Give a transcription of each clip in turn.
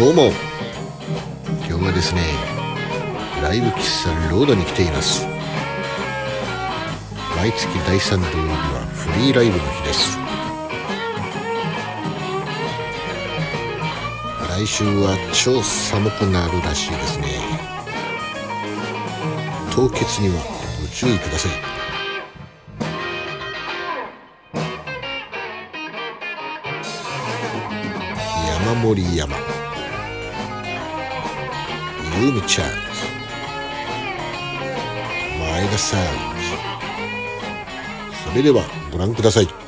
どうも。今日はですねライブ喫茶ロードに来ています。毎月第3土曜日はフリーライブの日です。来週は超寒くなるらしいですね。凍結にはご注意ください。山盛山。ゆみちゃん前田さんそれではご覧ください。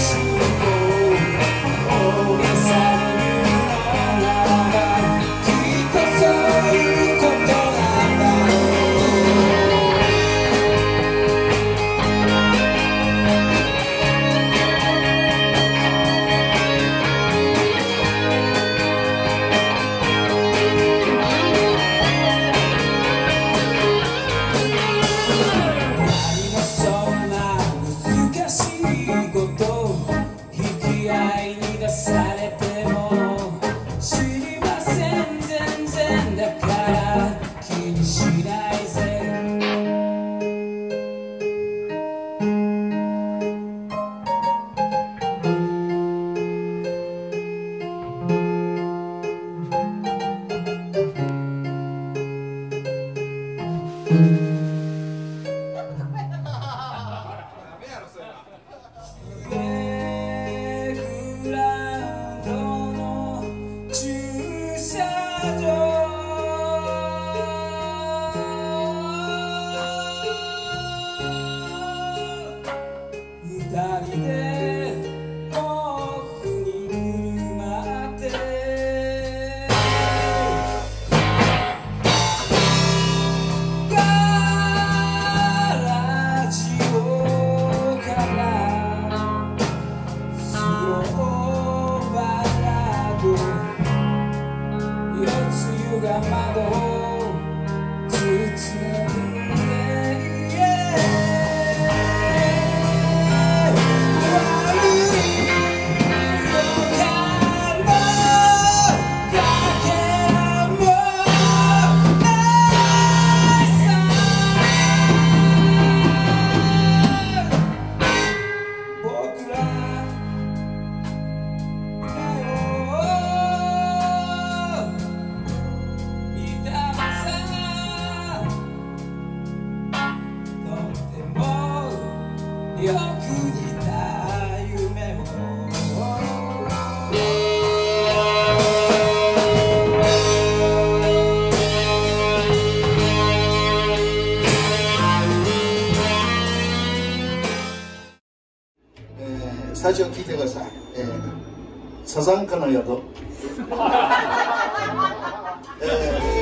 Peace. 二人でスタジオ聞いてください、えー、サザンカの宿。えー